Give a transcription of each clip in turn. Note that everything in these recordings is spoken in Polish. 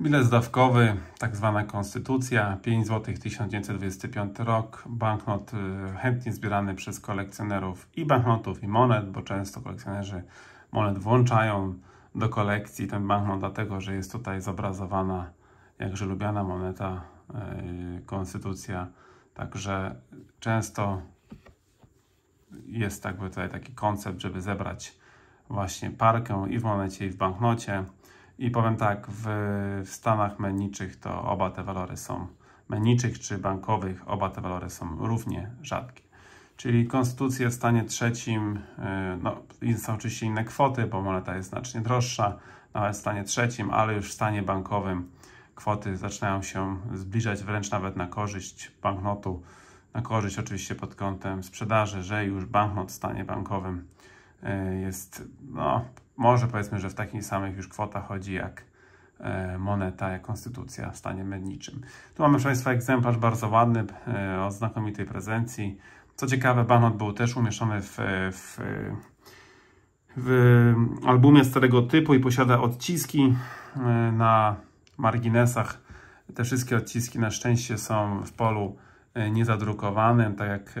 Bilet zdawkowy, tak zwana konstytucja, 5 zł 1925 rok, banknot y, chętnie zbierany przez kolekcjonerów i banknotów i monet, bo często kolekcjonerzy monet włączają do kolekcji. Ten banknot, dlatego że jest tutaj zobrazowana jakże lubiana moneta yy, konstytucja, także często jest tak tutaj taki koncept, żeby zebrać właśnie parkę i w monecie i w banknocie. I powiem tak, w, Stanach menniczych to oba te walory są, menniczych czy bankowych, oba te walory są równie rzadkie. Czyli konstytucja w stanie trzecim, e, no są oczywiście inne kwoty, bo moneta jest znacznie droższa, nawet w stanie trzecim, ale już w stanie bankowym kwoty zaczynają się zbliżać wręcz nawet na korzyść banknotu, na korzyść oczywiście pod kątem sprzedaży, że już banknot w stanie bankowym jest no, może powiedzmy, że w takich samych już kwotach chodzi jak e, moneta, jak konstytucja w stanie menniczym. Tu mamy proszę Państwa egzemplarz bardzo ładny, e, o znakomitej prezencji. Co ciekawe, banknot był też umieszczony w, w, w albumie starego typu i posiada odciski e, na marginesach. Te wszystkie odciski na szczęście są w polu niezadrukowanym, tak jak,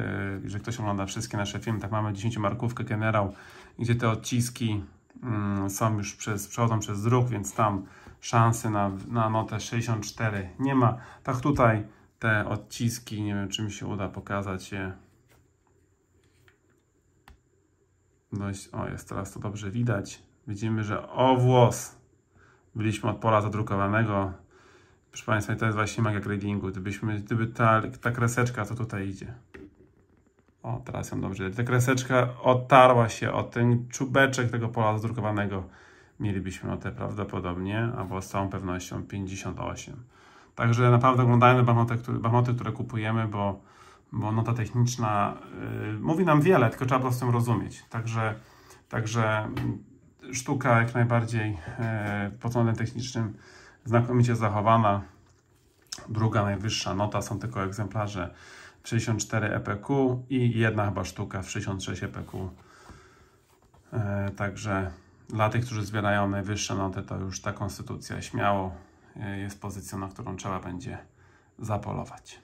że ktoś ogląda wszystkie nasze filmy, tak mamy 10 markówkę generał, gdzie te odciski Mm, są już przez, przechodzą przez druk, więc tam szansy na, na notę 64 nie ma. Tak tutaj te odciski, nie wiem czy mi się uda pokazać je. Dość, o jest teraz to dobrze widać. Widzimy, że o włos byliśmy od pola zadrukowanego. Proszę Państwa, to jest właśnie magia gradingu. Gdybyśmy, gdyby ta, ta kreseczka, co tutaj idzie. O, teraz ją dobrze. Ta kreseczka otarła się o ten czubeczek tego pola zdrukowanego. Mielibyśmy notę prawdopodobnie, albo z całą pewnością 58. Także naprawdę oglądajmy banknoty, które, które kupujemy, bo, bo nota techniczna yy, mówi nam wiele, tylko trzeba po prostu rozumieć. Także, także sztuka jak najbardziej yy, pod względem technicznym znakomicie zachowana. Druga najwyższa nota są tylko egzemplarze 64 EPQ i jedna chyba sztuka w 66 EPQ. E, także dla tych, którzy zbierają najwyższe noty, to już ta konstytucja śmiało e, jest pozycją, na którą trzeba będzie zapolować.